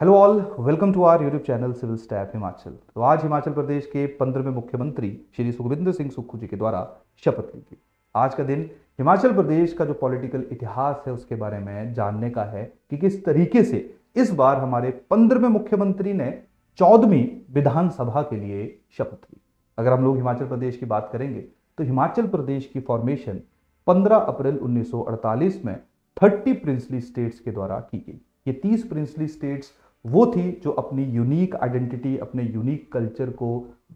Hello all welcome to our YouTube channel civil staff Himachal तो आज हिमाचल प्रदेश के पंद्रहवें मुख्यमंत्री श्री सुखविंदर सिंह सुक्खू जी के द्वारा शपथ ली गई। आज का दिन हिमाचल प्रदेश का जो पॉलिटिकल इतिहास है, उसके बारे में जानने का है कि किस तरीके से इस बार हमारे पंद्रहवें मुख्यमंत्री ने चौदहवीं विधानसभा के लिए शपथ ली। अगर हम लोग हिमाचल प्रदेश की बात करेंगे तो हिमाचल प्रदेश की फॉर्मेशन 15 अप्रैल 1948 में 30 प्रिंसली स्टेट्स के द्वारा की गई। ये 30 प्रिंसली स्टेट्स वो थी जो अपनी यूनिक आइडेंटिटी अपने यूनिक कल्चर को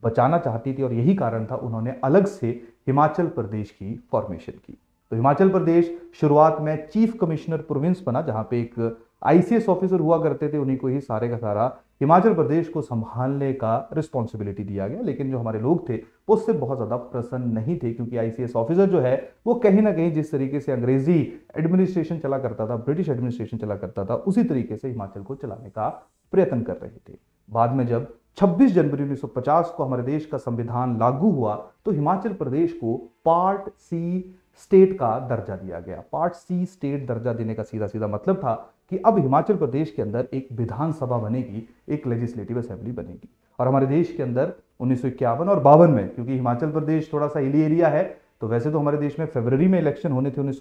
बचाना चाहती थी और यही कारण था उन्होंने अलग से हिमाचल प्रदेश की फॉर्मेशन की। तो हिमाचल प्रदेश शुरुआत में चीफ कमिश्नर प्रोविंस बना, जहाँ पे एक आईसीएस ऑफिसर हुआ करते थे, उन्हीं को ही सारे का सारा हिमाचल प्रदेश को संभालने का रिस्पॉन्सिबिलिटी दिया गया। लेकिन जो हमारे लोग थे, वो उससे बहुत ज़्यादा प्रसन्न नहीं थे, क्योंकि आईसीएस ऑफिसर जो है, वो कहीं ना कहीं जिस तरीके से अंग्रेज़ी एडमिनिस्ट्रेशन चला करता था ब्रिटिश एडमिनिस्ट्रेशन चला करता था, उसी तरीके से हिमाचल को चलाने का प्रयत्न कर रहे थे। बाद में जब 26 जनवरी 1950 को हमारे देश का संविधान लागू हुआ तो हिमाचल प्रदेश को पार्ट सी स्टेट का दर्जा दिया गया। पार्ट सी स्टेट दर्जा देने का सीधा सीधा मतलब था कि अब हिमाचल प्रदेश के अंदर एक विधानसभा बनेगी, एक लेजिस्लेटिव असेंबली बनेगी। और हमारे देश के अंदर उन्नीस और बावन में, क्योंकि हिमाचल प्रदेश थोड़ा सा हिली एरिया है तो वैसे तो हमारे देश में फरवरी में इलेक्शन होने थे उन्नीस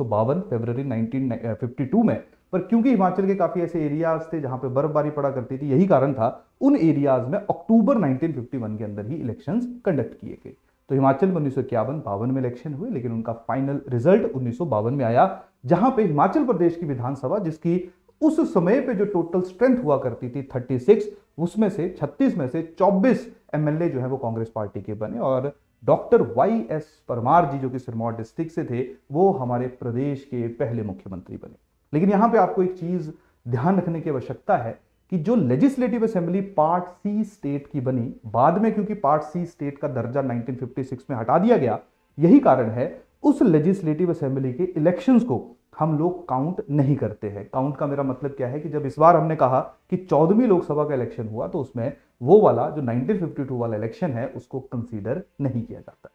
फरवरी 1952 में। पर क्योंकि हिमाचल के काफ़ी ऐसे एरियाज़ थे जहाँ पे बर्फबारी पड़ा करती थी, यही कारण था, उन एरियाज़ में अक्टूबर 1951 के अंदर ही इलेक्शंस कंडक्ट किए गए। तो हिमाचल में उन्नीस बावन में इलेक्शन हुए, लेकिन उनका फाइनल रिज़ल्ट उन्नीस सौ बावन में आया, जहाँ पे हिमाचल प्रदेश की विधानसभा, जिसकी उस समय पे जो टोटल स्ट्रेंथ हुआ करती थी 36 उसमें से 36 में से 24 एमएलए जो है वो कांग्रेस पार्टी के बने और doctor Y S Parmar ji जो कि सिरमौर डिस्ट्रिक्ट से थे, वो हमारे प्रदेश के पहले मुख्यमंत्री बने। लेकिन यहाँ पे आपको एक चीज़ ध्यान रखने की आवश्यकता है कि जो legislative assembly part C state की बनी, बाद में क्योंकि पार्ट सी स्टेट का दर्जा 1956 में हटा दिया गया, यही कारण है उस लेजिस्लेटिव असेंबली के इलेक्शंस को हम लोग काउंट नहीं करते हैं। काउंट का मेरा मतलब क्या है कि जब इस बार हमने कहा कि चौदहवीं लोकसभा का इलेक्शन हुआ तो उसमें वो वाला, जो 1952 वाला इलेक्शन है, उसको कंसीडर नहीं किया जाता।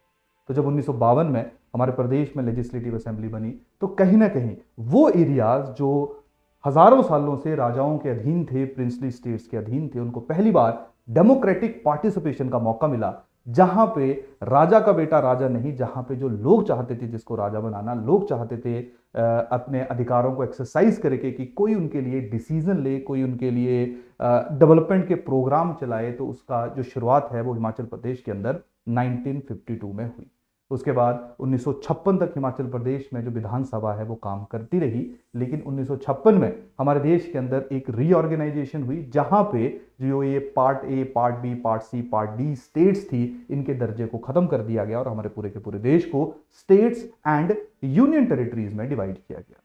तो जब उन्नीस सौ बावन में हमारे प्रदेश में लेजिस्लेटिव असेंबली बनी तो कहीं ना कहीं वो एरियाज़ जो हज़ारों सालों से राजाओं के अधीन थे प्रिंसली स्टेट्स के अधीन थे, उनको पहली बार डेमोक्रेटिक पार्टिसिपेशन का मौका मिला जहाँ पे राजा का बेटा राजा नहीं, जहाँ पे जो लोग चाहते थे जिसको राजा बनाना, लोग चाहते थे अपने अधिकारों को एक्सरसाइज करके कि कोई उनके लिए डिसीज़न ले, कोई उनके लिए डेवलपमेंट के प्रोग्राम चलाए तो उसका जो शुरुआत है वो हिमाचल प्रदेश के अंदर 1952 में हुई। उसके बाद 1956 तक हिमाचल प्रदेश में जो विधानसभा है, वो काम करती रही। लेकिन 1956 में हमारे देश के अंदर एक रीऑर्गेनाइजेशन हुई, जहाँ पे जो ये part A part B part C part D states थी, इनके दर्जे को खत्म कर दिया गया और हमारे पूरे के पूरे देश को स्टेट्स एंड यूनियन टेरिटरीज में डिवाइड किया गया।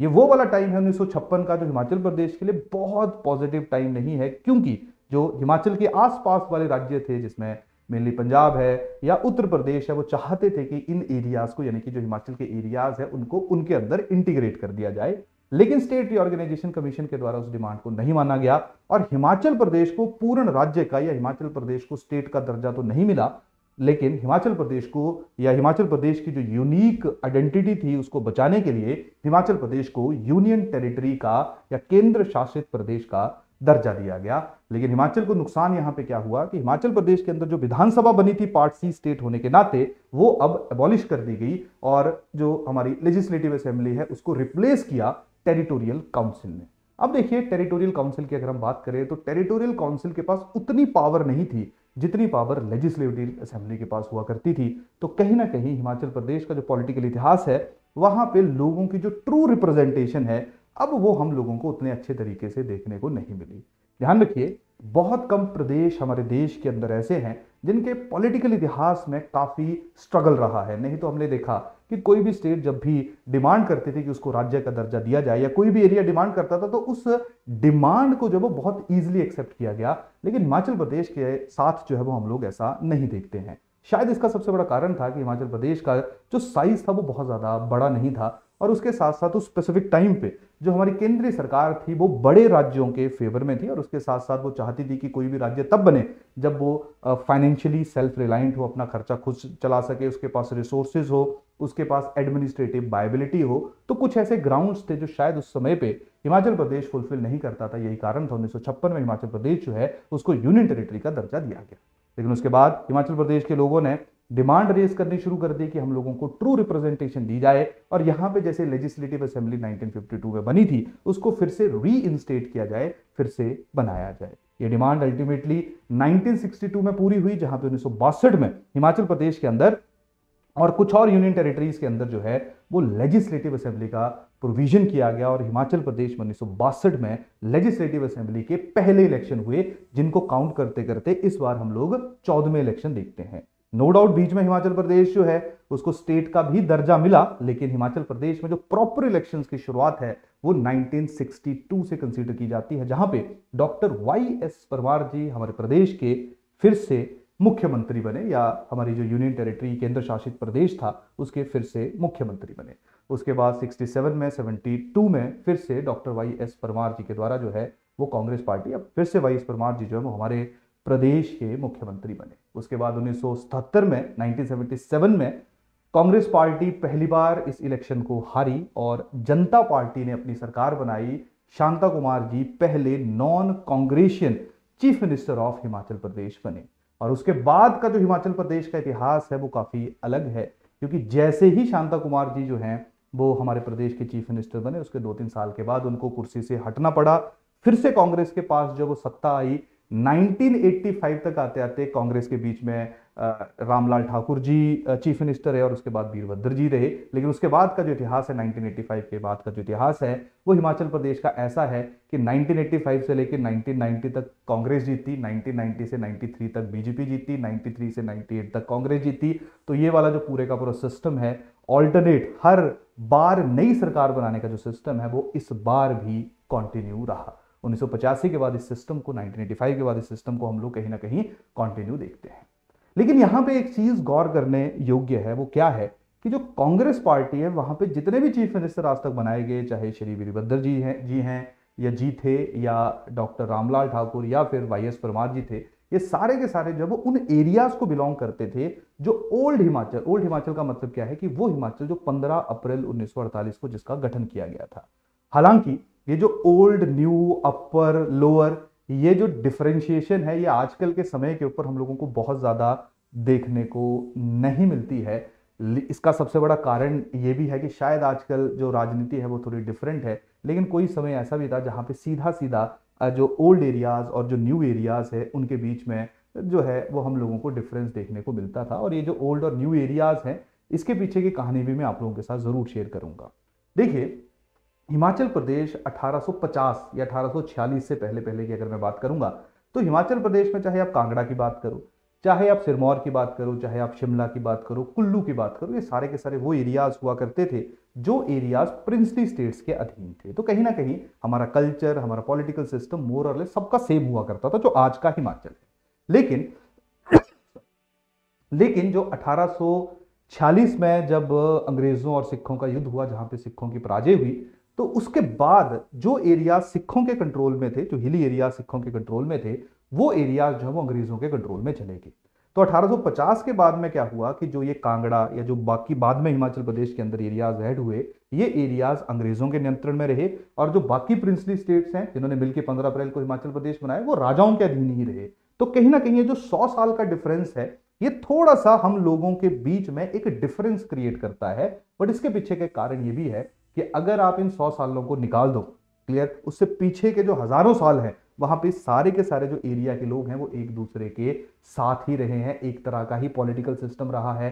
ये वो वाला टाइम है उन्नीस सौ छप्पन का जो हिमाचल प्रदेश के लिए बहुत पॉजिटिव टाइम नहीं है, क्योंकि जो हिमाचल के आसपास वाले राज्य थे, जिसमें मेनली पंजाब है या उत्तर प्रदेश है, वो चाहते थे कि इन एरियाज़ को, यानी कि जो हिमाचल के एरियाज़ है, उनको, उनके अंदर इंटीग्रेट कर दिया जाए। लेकिन स्टेट रीऑर्गेनाइजेशन कमीशन के द्वारा उस डिमांड को नहीं माना गया और हिमाचल प्रदेश को पूर्ण राज्य का या हिमाचल प्रदेश को स्टेट का दर्जा तो नहीं मिला, लेकिन हिमाचल प्रदेश को या हिमाचल प्रदेश की जो यूनिक आइडेंटिटी थी उसको बचाने के लिए हिमाचल प्रदेश को यूनियन टेरिटरी का या केंद्र शासित प्रदेश का दर्जा दिया गया। लेकिन हिमाचल को नुकसान यहाँ पे क्या हुआ कि हिमाचल प्रदेश के अंदर जो विधानसभा बनी थी पार्ट सी स्टेट होने के नाते, वो अब एबॉलिश कर दी गई और जो हमारी लेजिस्लेटिव असेंबली है, उसको रिप्लेस किया टेरिटोरियल काउंसिल ने। अब देखिए टेरिटोरियल काउंसिल की अगर हम बात करें तो टेरिटोरियल काउंसिल के पास उतनी पावर नहीं थी जितनी पावर लेजिस्लेटिव असेंबली के पास हुआ करती थी। तो कहीं ना कहीं हिमाचल प्रदेश का जो पॉलिटिकल इतिहास है, वहाँ पे लोगों की जो ट्रू रिप्रेजेंटेशन है अब वो हम लोगों को उतने अच्छे तरीके से देखने को नहीं मिली। ध्यान रखिए, बहुत कम प्रदेश हमारे देश के अंदर ऐसे हैं जिनके पॉलिटिकल इतिहास में काफ़ी स्ट्रगल रहा है। नहीं तो हमने देखा कि कोई भी स्टेट जब भी डिमांड करती थी कि उसको राज्य का दर्जा दिया जाए या कोई भी एरिया डिमांड करता था तो उस डिमांड को जो वो बहुत ईजिली एक्सेप्ट किया गया। लेकिन हिमाचल प्रदेश के साथ जो है वो हम लोग ऐसा नहीं देखते हैं। शायद इसका सबसे बड़ा कारण था कि हिमाचल प्रदेश का जो साइज़ था वो बहुत ज़्यादा बड़ा नहीं था। और उसके साथ साथ उस स्पेसिफिक टाइम पे जो हमारी केंद्रीय सरकार थी, वो बड़े राज्यों के फेवर में थी और उसके साथ साथ वो चाहती थी कि कोई भी राज्य तब बने जब वो फाइनेंशियली सेल्फ रिलायंट हो, अपना खर्चा खुद चला सके, उसके पास रिसोर्सेज हो, उसके पास एडमिनिस्ट्रेटिव बायबिलिटी हो तो कुछ ऐसे ग्राउंड्स थे जो शायद उस समय पे हिमाचल प्रदेश फुलफिल नहीं करता था। यही कारण था, उन्नीस सौ छप्पन में हिमाचल प्रदेश जो है, उसको यूनियन टेरिटरी का दर्जा दिया गया। लेकिन उसके बाद हिमाचल प्रदेश के लोगों ने डिमांड रेज करनी शुरू कर दी कि हम लोगों को ट्रू रिप्रेजेंटेशन दी जाए। और यहाँ पे जैसे लेजिस्लेटिव असेंबली 1952 में बनी थी, उसको फिर से री इंस्टेट किया जाए, फिर से बनाया जाए। ये डिमांड अल्टीमेटली 1962 में पूरी हुई, जहाँ पे उन्नीस सौ बासठ में हिमाचल प्रदेश के अंदर और कुछ और यूनियन टेरिटरीज के अंदर जो है, वो लेजिस्लेटिव असेंबली का प्रोविज़न किया गया और हिमाचल प्रदेश में उन्नीस सौ बासठ में लेजिस्लेटिव असेंबली के पहले इलेक्शन हुए, जिनको काउंट करते करते इस बार हम लोग चौदहवें इलेक्शन देखते हैं। नो डाउट बीच में हिमाचल प्रदेश जो है, उसको स्टेट का भी दर्जा मिला, लेकिन हिमाचल प्रदेश में जो प्रॉपर इलेक्शन की शुरुआत है, वो 1962 से कंसीडर की जाती है, जहाँ पे doctor Y S Parmar ji हमारे प्रदेश के फिर से मुख्यमंत्री बने, या हमारी जो यूनियन टेरिटरी केंद्र शासित प्रदेश था, उसके फिर से मुख्यमंत्री बने। उसके बाद 67 में 72 में फिर से doctor Y S Parmar ji के द्वारा जो है, वो कांग्रेस पार्टी, अब फिर से वाई एस परमार जी जो है, वो हमारे प्रदेश के मुख्यमंत्री बने। उसके बाद उन्नीस सौ सतहत्तर में 1977 में कांग्रेस पार्टी पहली बार इस इलेक्शन को हारी और जनता पार्टी ने अपनी सरकार बनाई। शांता कुमार जी पहले non Congressian chief minister of Himachal Pradesh बने। और उसके बाद का जो हिमाचल प्रदेश का इतिहास है, वो काफ़ी अलग है, क्योंकि जैसे ही शांता कुमार जी जो हैं, वो हमारे प्रदेश के चीफ मिनिस्टर बने। उसके दो तीन साल के बाद उनको कुर्सी से हटना पड़ा। फिर से कांग्रेस के पास जब वो सत्ता आई 1985 तक आते आते कांग्रेस के बीच में रामलाल ठाकुर जी चीफ मिनिस्टर है और उसके बाद वीरभद्र जी रहे। लेकिन उसके बाद का जो इतिहास है 1985 के बाद का जो इतिहास है, वो हिमाचल प्रदेश का ऐसा है कि 1985 से लेकर 1990 तक कांग्रेस जीती 1990 से 93 तक बीजेपी जीती 93 से 98 तक कांग्रेस जीती। तो ये वाला जो पूरे का पूरा सिस्टम है ऑल्टरनेट हर बार नई सरकार बनाने का जो सिस्टम है, वो इस बार भी कॉन्टिन्यू रहा। उन्नीस के बाद इस सिस्टम को 1985 के बाद इस सिस्टम को हम लोग कहीं ना कहीं कंटिन्यू देखते हैं। लेकिन यहाँ पे एक चीज़ गौर करने योग्य है, वो क्या है कि जो कांग्रेस पार्टी है, वहाँ पे जितने भी चीफ मिनिस्टर आज तक बनाए गए, चाहे श्री वीरभद्र जी हैं जी हैं, या जी थे, या डॉक्टर रामलाल ठाकुर, या फिर वाई एस परमार जी थे, ये सारे के सारे जब उन एरियाज़ को बिलोंग करते थे, जो ओल्ड हिमाचल ओल्ड हिमाचल का मतलब क्या है कि वो हिमाचल जो 15 अप्रैल 1948 को जिसका गठन किया गया था। हालाँकि ये जो ओल्ड, न्यू अपर लोअर, ये जो डिफ्रेंशिएशन है, ये आजकल के समय के ऊपर हम लोगों को बहुत ज़्यादा देखने को नहीं मिलती है। इसका सबसे बड़ा कारण ये भी है कि शायद आजकल जो राजनीति है वो थोड़ी डिफरेंट है, लेकिन कोई समय ऐसा भी था जहाँ पे सीधा सीधा जो ओल्ड एरियाज़ और जो न्यू एरियाज़ है, उनके बीच में जो है वो हम लोगों को डिफरेंस देखने को मिलता था। और ये जो ओल्ड और न्यू एरियाज़ हैं, इसके पीछे की कहानी भी मैं आप लोगों के साथ ज़रूर शेयर करूँगा। देखिए हिमाचल प्रदेश 1850 या 1846 से पहले पहले की अगर मैं बात करूँगा तो हिमाचल प्रदेश में चाहे आप कांगड़ा की बात करो, चाहे आप सिरमौर की बात करो, चाहे आप शिमला की बात करो, कुल्लू की बात करो, ये सारे के सारे वो एरियाज़ हुआ करते थे जो एरियाज़ प्रिंसली स्टेट्स के अधीन थे। तो कहीं ना कहीं हमारा कल्चर हमारा पॉलिटिकल सिस्टम मोर और सबका सेम हुआ करता था, जो आज का हिमाचल है। लेकिन लेकिन जो 1846 में जब अंग्रेज़ों और सिखों का युद्ध हुआ, जहाँ पे सिखों की पराजय हुई तो उसके बाद जो एरिया सिखों के कंट्रोल में थे, जो हिली एरिया सिखों के कंट्रोल में थे, वो एरिया जो है वो अंग्रेज़ों के कंट्रोल में चले गए। तो 1850 के बाद में क्या हुआ कि जो ये कांगड़ा या जो बाकी बाद में हिमाचल प्रदेश के अंदर एरियाज़ ऐड हुए, ये एरियाज़ अंग्रेज़ों के नियंत्रण में रहे और जो बाकी प्रिंसली स्टेट्स हैं, जिन्होंने मिलकर पंद्रह अप्रैल को हिमाचल प्रदेश बनाया, वो राजाओं के अधीन ही रहे। तो कहीं ना कहीं ये जो सौ साल का डिफरेंस है, ये थोड़ा सा हम लोगों के बीच में एक डिफरेंस क्रिएट करता है बट इसके पीछे के कारण ये भी है कि अगर आप इन सौ सालों को निकाल दो क्लियर उससे पीछे के जो हज़ारों साल हैं, वहाँ पे सारे के सारे जो एरिया के लोग हैं, वो एक दूसरे के साथ ही रहे हैं, एक तरह का ही पॉलिटिकल सिस्टम रहा है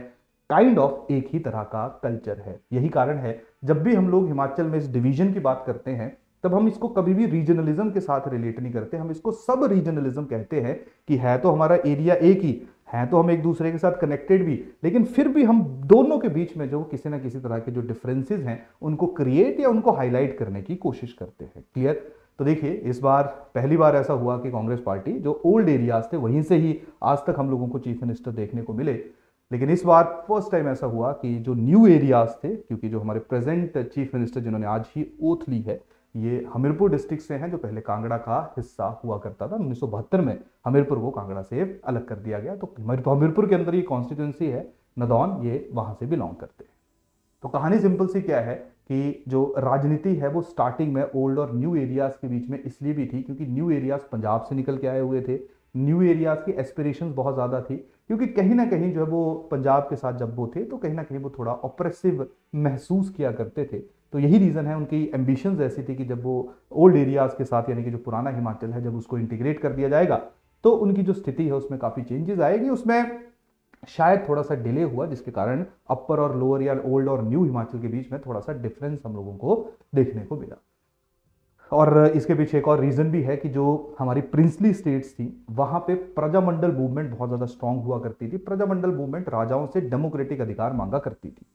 काइंड kind ऑफ़ of एक ही तरह का कल्चर है। यही कारण है, जब भी हम लोग हिमाचल में इस डिवीज़न की बात करते हैं, तब हम इसको कभी भी रीजनलिज्म के साथ रिलेट नहीं करते, हम इसको सब रीजनलिज्म कहते हैं कि है तो हमारा एरिया एक ही हैं तो हम एक दूसरे के साथ कनेक्टेड भी, लेकिन फिर भी हम दोनों के बीच में जो किसी ना किसी तरह के जो डिफरेंसेस हैं, उनको क्रिएट या उनको हाईलाइट करने की कोशिश करते हैं। क्लियर तो देखिए, इस बार, पहली बार ऐसा हुआ कि कांग्रेस पार्टी जो ओल्ड एरियाज़ थे, वहीं से ही आज तक हम लोगों को चीफ मिनिस्टर देखने को मिले। लेकिन इस बार फ़र्स्ट टाइम ऐसा हुआ कि जो न्यू एरियाज़ थे, क्योंकि जो हमारे प्रेजेंट चीफ मिनिस्टर जिन्होंने आज ही ओथ ली है ये हमीरपुर डिस्ट्रिक्ट से हैं, जो पहले कांगड़ा का हिस्सा हुआ करता था, उन्नीस सौ बहत्तर में हमीरपुर को कांगड़ा से अलग कर दिया गया। तो हमीरपुर के अंदर ये कॉन्स्टिट्यूंसी है, नदौन, ये वहाँ से बिलोंग करते हैं। तो कहानी सिंपल सी क्या है कि जो राजनीति है, वो स्टार्टिंग में ओल्ड और न्यू एरियाज़ के बीच में इसलिए भी थी क्योंकि न्यू एरियाज़ पंजाब से निकल के आए हुए थे। न्यू एरियाज़ की एस्पिरेशन बहुत ज़्यादा थी क्योंकि कहीं ना कहीं जो है वो पंजाब के साथ जब वो थे तो कहीं ना कहीं वो थोड़ा ऑपरेसिव महसूस किया करते थे। तो यही रीज़न है उनकी एम्बिशंस ऐसी थी कि जब वो ओल्ड एरियाज़ के साथ, यानी कि जो पुराना हिमाचल है, जब उसको इंटीग्रेट कर दिया जाएगा तो उनकी जो स्थिति है उसमें काफ़ी चेंजेस आएगी। उसमें शायद थोड़ा सा डिले हुआ, जिसके कारण अपर और लोअर या ओल्ड और न्यू हिमाचल के बीच में थोड़ा सा डिफरेंस हम लोगों को देखने को मिला। और इसके पीछे एक और रीज़न भी है कि जो हमारी प्रिंसली स्टेट्स थी, वहाँ पे प्रजामंडल मूवमेंट बहुत ज़्यादा स्ट्रांग हुआ करती थी। प्रजामंडल मूवमेंट राजाओं से डेमोक्रेटिक अधिकार मांगा करती थी।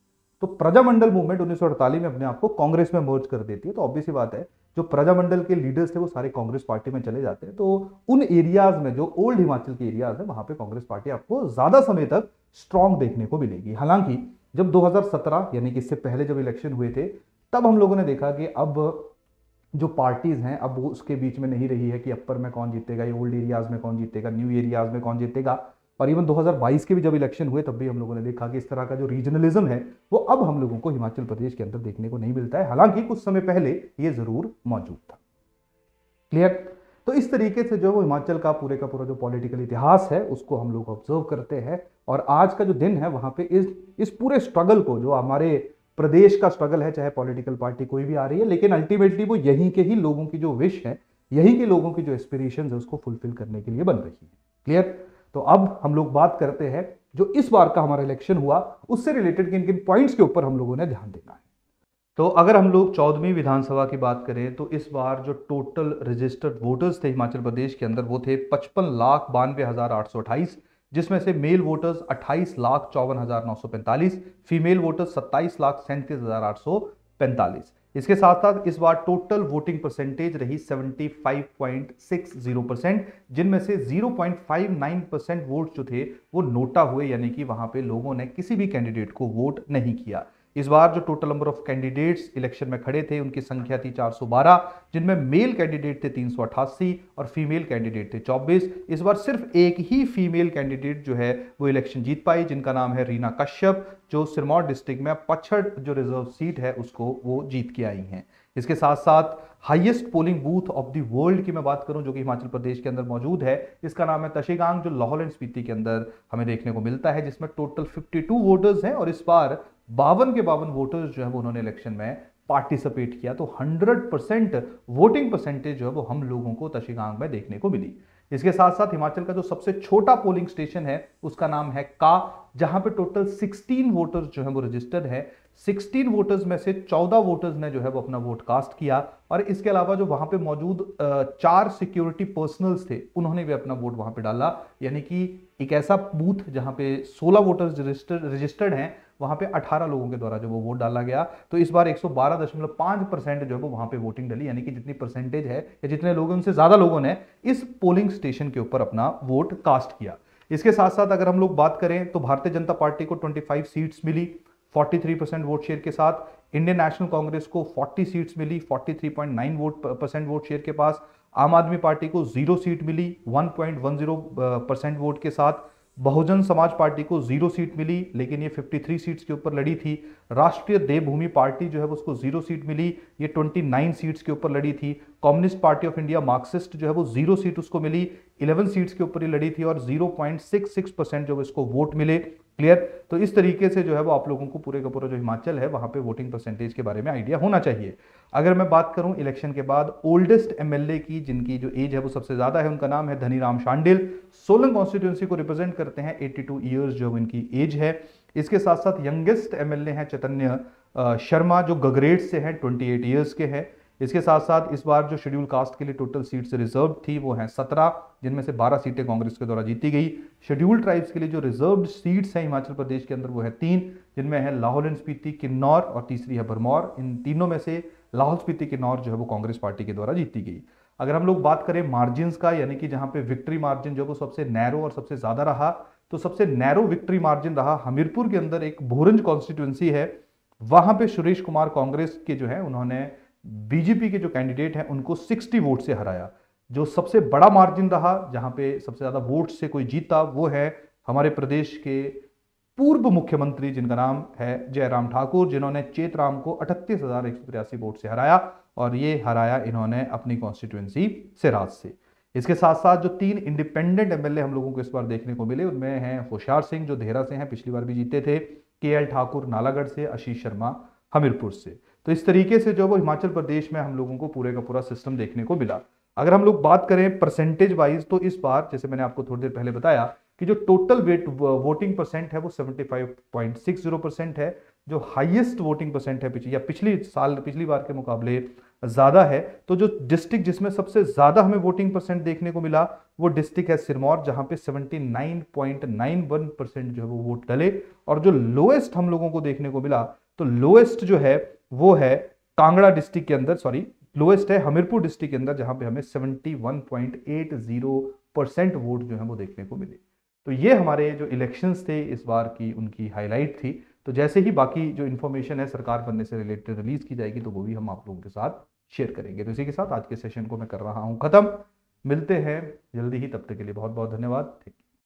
तो प्रजामंडल मूवमेंट उन्नीस में अपने आप को कांग्रेस में मर्ज कर देती है तो ऑब्वियस बात है, जो प्रजामंडल के लीडर्स थे वो सारे कांग्रेस पार्टी में चले जाते हैं तो उन एरियाज़ में जो ओल्ड हिमाचल के एरियाज़ है, वहाँ पे कांग्रेस पार्टी आपको ज़्यादा समय तक स्ट्रांग देखने को मिलेगी। हालाँकि जब 2017 यानी कि इससे पहले जब इलेक्शन हुए थे, तब हम लोगों ने देखा कि अब जो पार्टीज़ हैं, अब उसके बीच में नहीं रही है कि अपर में कौन जीतेगा ओल्ड एरियाज़ में कौन जीतेगा न्यू एरियाज़ में कौन जीतेगा। और इवन 2022 के भी जब इलेक्शन हुए, तब भी हम लोगों ने देखा कि इस तरह का जो रीजनलिज्म है, वो अब हम लोगों को हिमाचल प्रदेश के अंदर देखने को नहीं मिलता है। हालाँकि कुछ समय पहले ये ज़रूर मौजूद था। क्लियर तो इस तरीके से जो हिमाचल का पूरे का पूरा जो पॉलिटिकल इतिहास है, उसको हम लोग ऑब्ज़र्व करते हैं। और आज का जो दिन है, वहाँ पे इस इस पूरे स्ट्रगल को, जो हमारे प्रदेश का स्ट्रगल है, चाहे पॉलिटिकल पार्टी कोई भी आ रही है, लेकिन अल्टीमेटली वो यहीं के ही लोगों की जो विश है, यहीं के लोगों की जो एस्पिरेशन है, उसको फुलफिल करने के लिए बन रही है। क्लियर तो अब हम लोग बात करते हैं जो इस बार का हमारा इलेक्शन हुआ, उससे रिलेटेड किन किन पॉइंट्स के ऊपर हम लोगों ने ध्यान देना है। तो अगर हम लोग चौदहवीं विधानसभा की बात करें तो इस बार जो टोटल रजिस्टर्ड वोटर्स थे हिमाचल प्रदेश के अंदर, वो थे पचपन लाख बानवे हज़ार आठ सौ अट्ठाईस, जिसमें से मेल वोटर्स अट्ठाईस लाख चौवन हज़ार नौ सौ पैंतालीस फीमेल वोटर्स सत्ताईस लाख सैंतीस हज़ार आठ सौ पैंतालीस। इसके साथ साथ इस बार टोटल वोटिंग परसेंटेज रही 75.60 परसेंट जिनमें से 0.59 परसेंट वोट जो थे, वो नोटा हुए, यानी कि वहाँ पे लोगों ने किसी भी कैंडिडेट को वोट नहीं किया। इस बार जो total number of candidates election में खड़े थे, उनकी संख्या थी 412 जिनमें मेल कैंडिडेट थे तीन सौ अठासी और फीमेल कैंडिडेट थे 24 इस बार सिर्फ़ एक ही फीमेल कैंडिडेट जो है, वो इलेक्शन जीत पाई, जिनका नाम है रीना कश्यप, जो सिरमौर डिस्ट्रिक्ट में पछड़ जो रिज़र्व सीट है, उसको वो जीत के आई हैं। इसके साथ साथ highest polling booth of the world की मैं बात करूँ, जो कि हिमाचल प्रदेश के अंदर मौजूद है। इसका नाम है तशीगांग, जो लाहौल एंड स्पीति के अंदर हमें देखने को मिलता है, जिसमें टोटल 52 वोटर्स हैं और इस बार बावन के बावन वोटर्स जो है वो उन्होंने इलेक्शन में पार्टिसिपेट किया। तो 100 परसेंट वोटिंग परसेंटेज जो है वो हम लोगों को तशीगांग में देखने को मिली। इसके साथ साथ हिमाचल का जो सबसे छोटा पोलिंग स्टेशन है, उसका नाम है का, जहाँ पे टोटल 16 वोटर्स जो है वो रजिस्टर्ड है। 16 वोटर्स में से 14 वोटर्स ने जो है वो अपना वोट कास्ट किया और इसके अलावा जो वहाँ पे मौजूद चार सिक्योरिटी पर्सनल्स थे, उन्होंने भी अपना वोट वहाँ पे डाला। यानी कि एक ऐसा बूथ जहाँ पे 16 वोटर्स रजिस्टर्ड हैं, वहाँ पे 18 लोगों के द्वारा जो वो वोट डाला गया। तो इस बार 112.5 परसेंट जो है वो वहाँ पे वोटिंग डली। यानी कि जितनी परसेंटेज है या जितने लोग उनसे ज़्यादा लोगों ने इस पोलिंग स्टेशन के ऊपर अपना वोट कास्ट किया। इसके साथ साथ अगर हम लोग बात करें तो भारतीय जनता पार्टी को 25 सीट्स मिली। 43 परसेंट वोट शेयर के साथ इंडियन नेशनल कांग्रेस को 40 सीट्स मिली 43.9 वोट परसेंट वोट शेयर के पास। आम आदमी पार्टी को ज़ीरो सीट मिली 1.10 परसेंट वोट के साथ। बहुजन समाज पार्टी को ज़ीरो सीट मिली, लेकिन ये 53 सीट्स के ऊपर लड़ी थी। राष्ट्रीय देवभूमि पार्टी जो है उसको ज़ीरो सीट मिली, ये 29 सीट्स के ऊपर लड़ी थी। Communist Party of India Marxist जो है वो ज़ीरो सीट उसको मिली 11 सीट्स के ऊपर ही लड़ी थी और 0.66 परसेंट जो इसको वोट मिले। क्लियर तो इस तरीके से जो है वो आप लोगों को पूरे का पूरा जो हिमाचल है, वहाँ पे वोटिंग परसेंटेज के बारे में आइडिया होना चाहिए। अगर मैं बात करूँ इलेक्शन के बाद ओल्डेस्ट एमएलए की, जिनकी जो एज है वो सबसे ज़्यादा है, उनका नाम है धनीराम शांडिल। सोलंग कॉन्स्टिट्यूंसी को रिप्रेजेंट करते हैं 82 ईयर्स जो इनकी एज है। इसके साथ साथ यंगेस्ट एमएलए हैं चैतन्य शर्मा, जो गगरेट से हैं 28 ईयर्स के हैं। इसके साथ साथ इस बार जो शेड्यूल कास्ट के लिए टोटल सीट्स रिज़र्व थी, वो हैं सत्रह, जिनमें से बारह सीटें कांग्रेस के द्वारा जीती गई। शेड्यूल ट्राइब्स के लिए जो रिज़र्व सीट्स हैं हिमाचल प्रदेश के अंदर, वो है तीन, जिनमें है लाहौल एंड स्पीति, किन्नौर और तीसरी है भरमौर। इन तीनों में से लाहौल, स्पीति, किन्नौर जो है वो कांग्रेस पार्टी के द्वारा जीती गई। अगर हम लोग बात करें मार्जिन का, यानी कि जहाँ पे विक्ट्री मार्जिन जो वो सबसे नैरो और सबसे ज़्यादा रहा तो सबसे नैरो विक्ट्री मार्जिन रहा हमीरपुर के अंदर एक भोरंज कॉन्स्टिट्युएंसी है। वहाँ पे सुरेश कुमार कांग्रेस के जो है, उन्होंने बीजेपी के जो कैंडिडेट हैं, उनको 60 वोट से हराया। जो सबसे बड़ा मार्जिन रहा, जहाँ पे सबसे ज़्यादा वोट से कोई जीता, वो है हमारे प्रदेश के पूर्व मुख्यमंत्री, जिनका नाम है जयराम ठाकुर, जिन्होंने चेतराम को अठतीस हज़ार एक सौ तिरासी वोट से हराया और ये हराया इन्होंने अपनी कॉन्स्टिट्युएंसी सिराज से। इसके साथ साथ जो तीन इंडिपेंडेंट एमएलए हम लोगों को इस बार देखने को मिले, उनमें हैं होशियार सिंह, जो देहरा से हैं, पिछली बार भी जीते थे, के एल ठाकुर, नालागढ़ से, आशीष शर्मा, हमीरपुर से। तो इस तरीके से जो वो हिमाचल प्रदेश में हम लोगों को पूरे का पूरा सिस्टम देखने को मिला। अगर हम लोग बात करें परसेंटेज वाइज तो इस बार, जैसे मैंने आपको थोड़ी देर पहले बताया, कि जो टोटल वेट वोटिंग परसेंट है, वो 75.60 परसेंट है, जो हाईएस्ट वोटिंग परसेंट है पिछली, या पिछली साल, पिछली बार के मुकाबले ज़्यादा है तो जो डिस्ट्रिक्ट जिसमें सबसे ज़्यादा हमें वोटिंग परसेंट देखने को मिला, वो डिस्ट्रिक्ट है सिरमौर, जहाँ पे 79.91 परसेंट जो है वो वोट डले, और जो लोएस्ट हम लोगों को देखने को मिला तो लोएस्ट जो है वो है कांगड़ा डिस्ट्रिक्ट के अंदर सॉरी लोएस्ट है हमीरपुर डिस्ट्रिक्ट के अंदर, जहाँ पे हमें 71.80 परसेंट वोट जो है वो देखने को मिले। तो ये हमारे जो इलेक्शंस थे इस बार की, उनकी हाईलाइट थी। तो जैसे ही बाकी जो इन्फॉर्मेशन है सरकार बनने से रिलेटेड रिलीज़ की जाएगी तो वो भी हम आप लोगों के साथ शेयर करेंगे। तो इसी के साथ आज के सेशन को मैं कर रहा हूँ खत्म। मिलते हैं जल्दी ही, तब तक के लिए बहुत बहुत धन्यवाद। Thank you